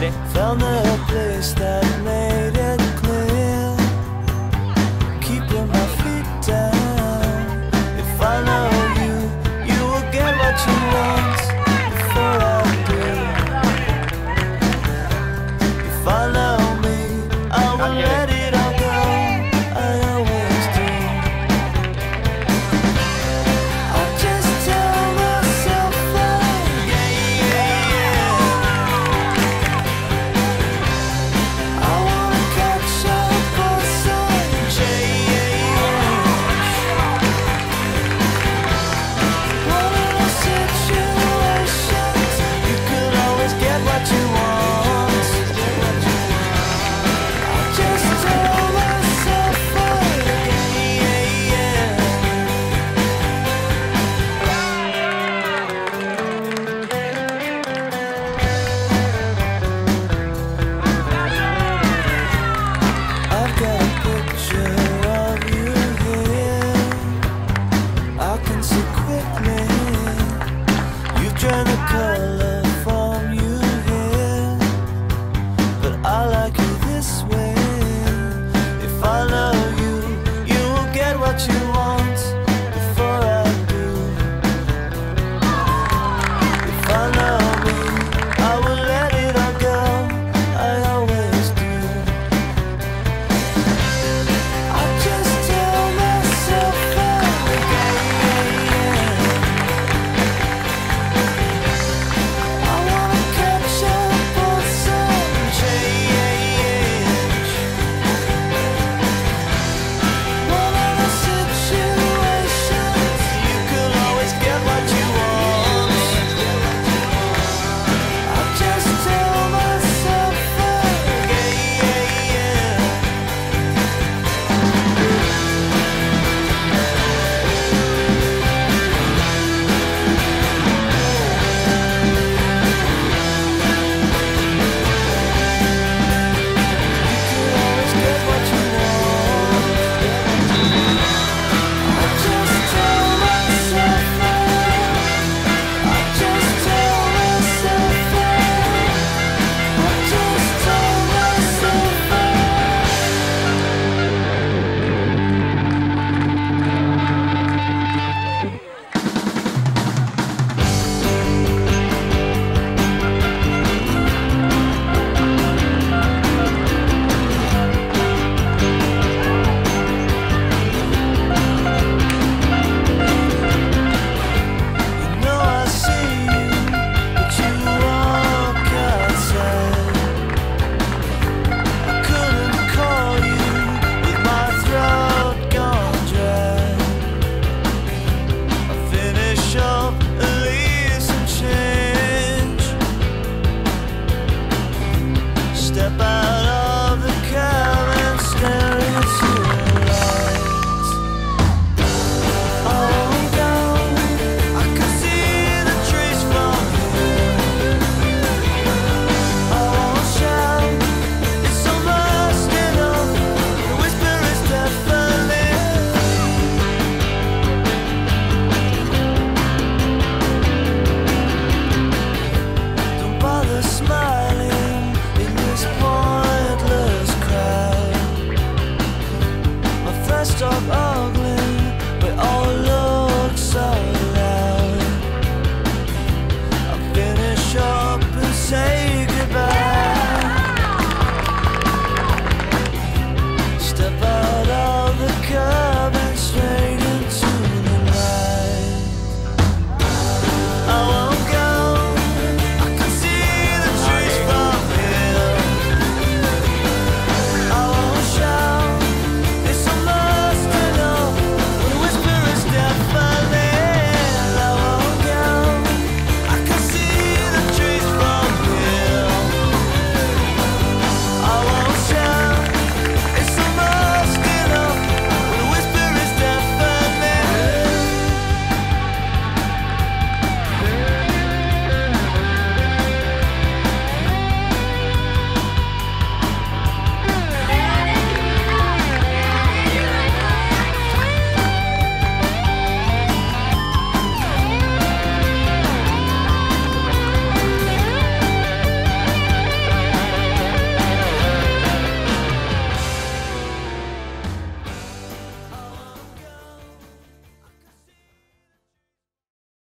City. Found the place that made. This way.